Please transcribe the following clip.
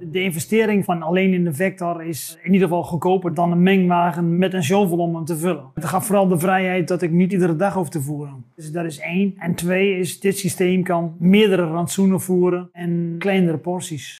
De investering van alleen in de Vector is in ieder geval goedkoper dan een mengwagen met een shovel om hem te vullen. Het gaat vooral de vrijheid dat ik niet iedere dag hoef te voeren. Dus dat is één. En twee is, dit systeem kan meerdere rantsoenen voeren en kleinere porties.